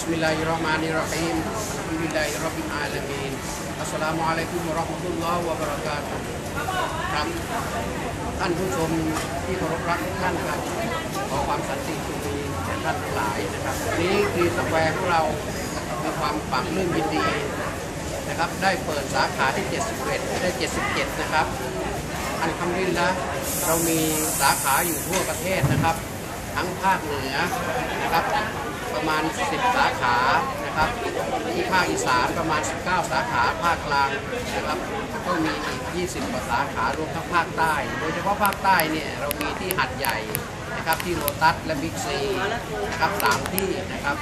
Bismillahirrahmanirrahim. Alhamdulillahirabbil alamin. Assalamualaikum warahmatullahi wabarakatuh. ครับท่านผู้ชมที่เคารพรักทุกท่านครับ ขอความสันติสุขมีแก่ท่านทั้งหลายนะครับ นี้คือสแควร์ของเรามีความปรับเรื่องยินดีนะครับ ได้เปิดสาขาที่ 71 ได้ 77 นะครับ อันคำลินละเรามีสาขาอยู่ทั่วประเทศนะครับ ทั้งภาคเหนือนะครับ ประมาณ 10 สาขานะครับที่ภาคอีสานประมาณ 19 สาขาภาคกลางนะครับก็มีอีก 20กว่าสาขารวมทั้งภาคใต้ โดยเฉพาะภาคใต้เนี่ยเรามีที่หัดใหญ่นะครับที่โลตัสและบิ๊กซีนะครับสามที่นะครับ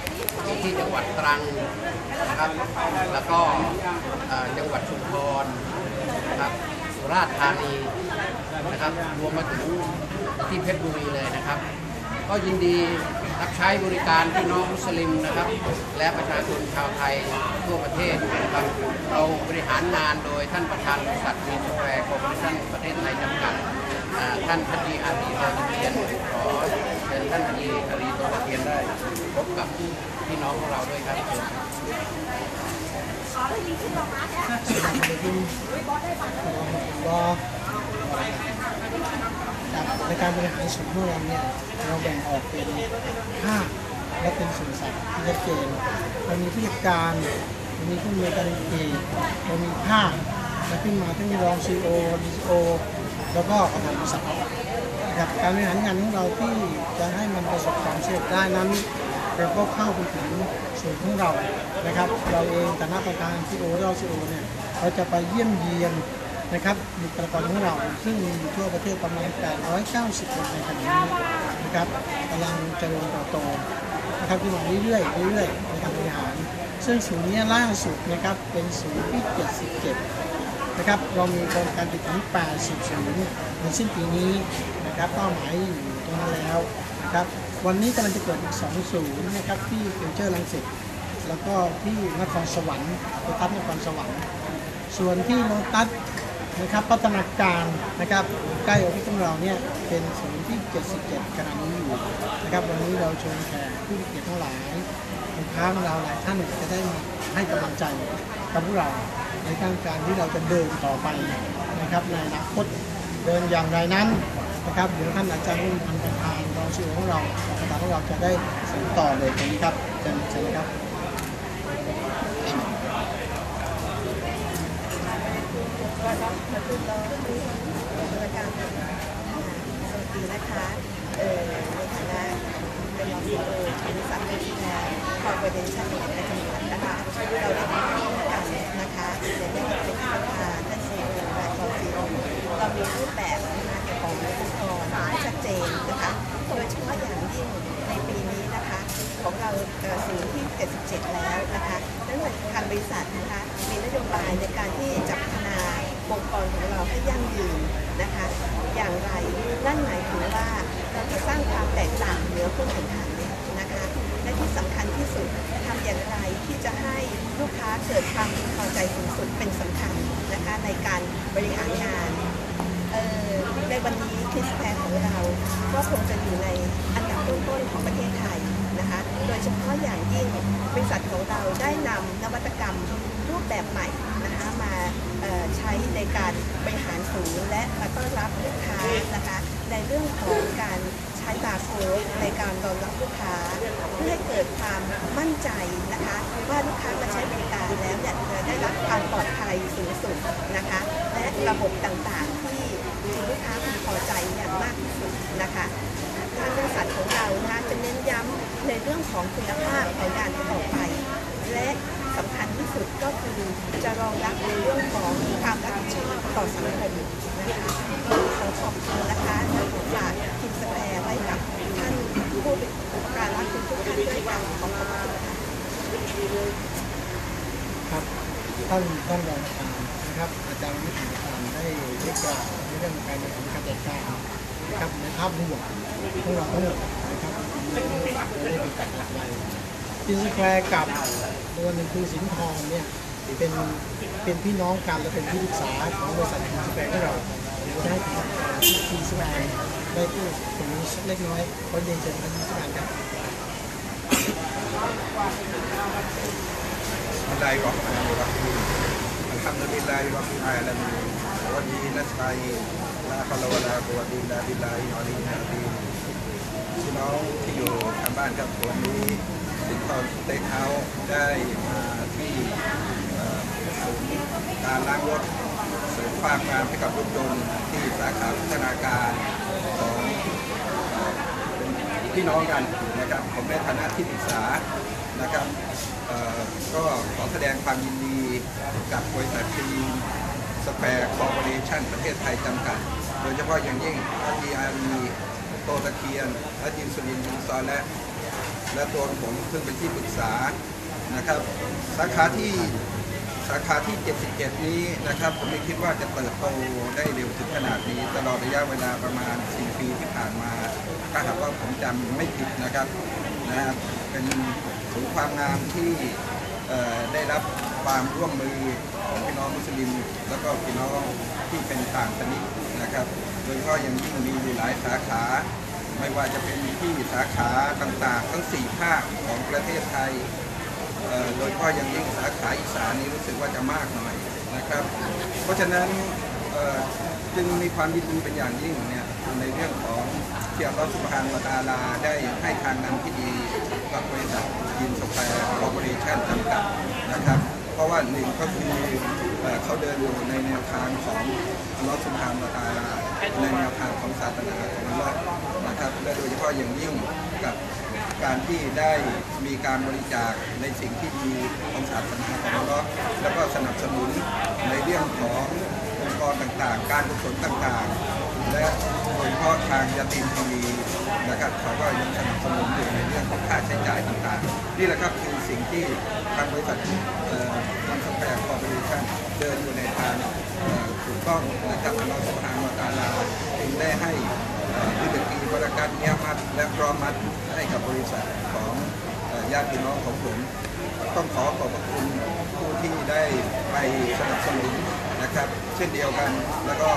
มีที่จังหวัดตรังนะครับแล้วก็จังหวัดชุมพรนะครับสุราษฎร์ธานีนะครับรวมมาถึงที่เพชรบุรีเลยนะครับ ก็ยินดีรับใช้บริการพี่น้องมุสลิมนะครับ และประชาชนชาวไทยทั่วประเทศนะครับเราบริหารงานโดยท่านประธานบริษัทคลีนสแควร์คอร์ปอเรชั่นประเทศไทยจำกัดอ่าท่านพัชรีอารีโตตะเพียนขอเชิญท่านพัชรีอารีโตตะเพียนได้พบกับพี่น้องของเราด้วยครับรอครับ ในการบริหารส่วนย์ของเราเนี่ยเราแบ่งออกเป็นภาและเป็นส่วนสัตว์ที่ชัดเจนเรามีผู้จัดการเรามีผู้อำนวยการเอกเรามีภาคและขึ้นมาทั้งรองซีโอดีโอแล้วก็ประธานบริษัทครับการบริหารงานของเราที่จะให้มันประสบความสำเร็จได้นั้นเราก็เข้าไปถึงส่วนของเรานะครับ เราเองฐานะประธานซีโอเราซีโอเนี่ยเราจะไปเยี่ยมเยียน นะครับบุคลากรของเราซึ่งมีอยู่ทั่วประเทศประมาณ 890คนในขณะนี้นะครับกำลังเจริญเติบโตนะครับขึ้นมาเรื่อยๆเรื่อยๆในการบริหาร ซึ่งศูนย์นี้ล่าสุดนะครับเป็นศูนย์ที่ 77 นะครับเรามีโครงการติดถึง80ศูนย์ในสิ้นปีนี้นะครับเป้าหมายอยู่ตรงนั้นแล้วนะครับวันนี้กำลังจะเกิดอีก2ศูนย์นะครับที่ฟิวเจอร์ลังสิตแล้วก็ที่นครสวรรค์โลตัสนครสวรรค์ ส่วนที่โลตัส นะครับพัฒนาการนะครับใกล้ออฟฟิศของเราเนี่ยเป็นศูนย์ที่ 77ขณะนี้อยู่นะครับวันนี้เราเชิญแขกผู้มีเกียรติทั้งหลายลูกค้าของเราหลายท่านจะได้มาให้กำลังใจกับพวกเราในการการที่เราจะเดินต่อไปนะครับในอนาคตเดินอย่างไรนั้นนะครับเดี๋ยวท่านอาจารย์รุ่นพันธ์ประธานรองชื่อของเราประธานของเราจะได้สานต่อเลยตรงนี้ครับเชิญเชิญครับก็รับมาตุลบริการสวัสดีนะครองซีโอบ ริษัทเอชแนลคอร์ปอเร ของเราให้ยั่งยืนนะคะอย่างไรนั่นหมายถึงว่าเราจะสร้างความแตกต่างเหนือผู้แข่งขันนะคะและที่สำคัญที่สุดทำอย่างไรที่จะให้ลูกค้าเกิดความพอใจสูงสุดเป็นสำคัญนะคะในการบริหารงานออในวันนี้คิสแพนของเราก็คงจะอยู่ในอันดับต้นๆของประเทศไทยนะคะโดยเฉพาะอย่างยิ่งบริษัทของเราได้นำนวัตกรรมรูปแบบใหม่ ใช้ในการบริหารศูนย์และมาต้อนรับลูกค้านะคะ ในเรื่องของการใช้บาร์โค้ดในการรองรับลูกค้า เพื่อให้เกิดความมั่นใจนะคะว่าลูกค้ามาใช้บริการแล้วเนี่ยจะได้รับความปลอดภัยสูงสุดนะคะ และระบบต่างๆ ที่ลูกค้าพึงพอใจอย่างมากที่สุดนะคะทางบริษัทของเรานะคะจะเน้นย้ำในเรื่องของคุณภาพของการที่ออกไป และสำคัญ ที่สุดก็คือจะรองรับในเรื่องของความรับผิดชอบต่อสังคมนะคะขอขอบคุณนะคะและขอฝากทีมสแปร์ไว้กับท่านผู้อุปการะคุณทุกท่านด้วยค่ะขอบคุณครับท่านท่านรองประธานนะครับอาจารย์วิทยาการได้เรียกล่าวในเรื่องของการบริหารการจัดการนะครับในภาพรวมของเราทั้งหมดนะครับได้เป็นการหลักเล ยอินสแควร์กับตัวหนึ่งคือสินทองเนี่ยเป็นเป็นพี่น้องกันและเป็นที่ปรึกษาของบริษัทอินสแควร์ของเราได้ถึงทีสแควร์ได้พูดตรงนี้เล็กน้อยขอเรียนเชิญท่านอินสแควร์ครับ Bismillahirrahmanirrahim. Alhamdulillahi rabbil alamin. Wa bihi nasta'in. La hawla wa la quwwata illa billahi al-aliyyil azim. พี่น้องที่อยู่ทางบ้านครับวันนี้ สินทรสเต็กเฮาส์ได้มาที่ศูนย์การล้างรถเสริมความงามให้กับรถยนต์ที่สาขาพัฒนาการของพี่น้องกันนะครับผมในฐานะที่ปรึกษานะครับก็ขอแสดงความยินดีกับบริษัททีมสแปร์คอร์ปอเรชั่นประเทศไทยจำกัด โดยเฉพาะอย่างยิ่ง RGRE โตตะเคียนและจินสุรินทร์ยินซอนและ และตัวผมซึ่งเป็นที่ปรึกษานะครับสาขาที่สาขาที่ 77 นี้นะครับ ผมไม่คิดว่าจะเติบโตได้เร็วถึงขนาดนี้ ตลอดระยะเวลาประมาณ 4 ปีที่ผ่านมาถ้าหากว่าผมจำไม่ผิดนะครับนะครับเป็นศูนย์ความงามที่ได้รับความร่วมมือของพี่น้องมุสลิม แล้วก็พี่น้องที่เป็นต่างชนิดนะครับ โดยเฉพาะอย่างยิ่งมีอยู่หลายสาขา ไม่ว่าจะเป็นที่สาขาต่างๆ ทั้ง 4 ภาคของประเทศไทยโดยเฉพาะอย่างยิ่งสาขาอีสานนี้รู้สึกว่าจะมากหน่อยนะครับ เพราะฉะนั้นจึงมีความยินดีเป็นอย่างยิ่งเนี่ยในเรื่องของที่อัลลอฮฺ سبحانه وتعالىได้ให้ทางนำที่ดีกับบริษัท Klean Square Corporation จำกัดนะครับ เพราะว่าหนึ่งก็คือเขาเดินอยู่ในแนวทางของอัลลอฮฺ سبحانه وتعالى ในแนวทางของศาสนาของอัลลอฮ์นะครับและโดยเฉพาะอย่างยิ่งกับการที่ได้มีการบริจาคในสิ่งที่ดีของศาสนาของอัลลอฮ์แล้วก็สนับสนุนในเรื่องขององค์กรต่างๆ การกุศลต่างๆ และโดยเฉพาะทางยาตีมทีวีนะครับเขาก็ยังสนับสนุนอยู่ในเรื่องของค่าใช้จ่ายต่างๆ นี่แหละครับคือสิ่งที่ทางบริษัทเอ่อทางส ต้องนะครับอัลลอฮฺสุบฮานะตะอาลาจึงได้ให้ดิบกีบรากัตเนียมัดและพร้อมมัดให้กับบริษัทของญาติพี่น้องของผม ต้องขอขอบพระคุณผู้ที่ได้ไปสนับสนุนนะครับ เช่นเดียวกันแล้วก็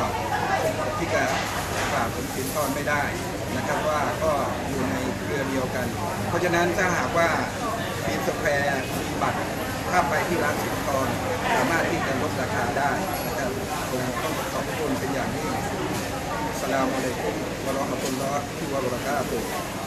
ที่จะกล่าวถึงสินทอนไม่ได้นะครับว่าก็อยู่ในเครือเดียวกัน เพราะฉะนั้นถ้าหากว่ามีสแควร์มีบัตรถ้าไปที่ร้านสินทอนสามารถที่จะลดราคาได้ คงต้องขอบพระคุณเป็นอย่างยิ่งสลามอะลัยกุมวะรอฮ์มะตุลลอฮ์ที่วะบะเราะกาตุฮ์